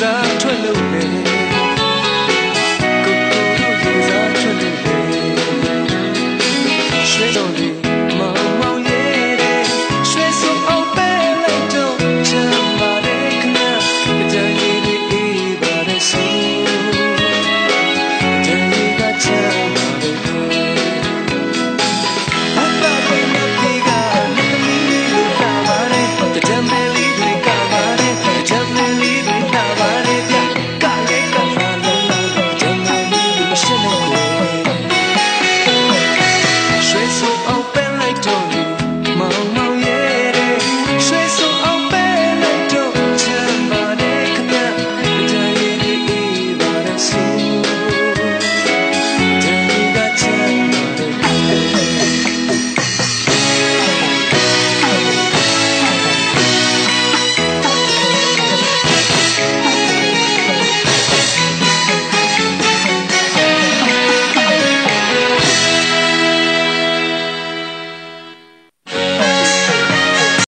စားထွက်လို့နေ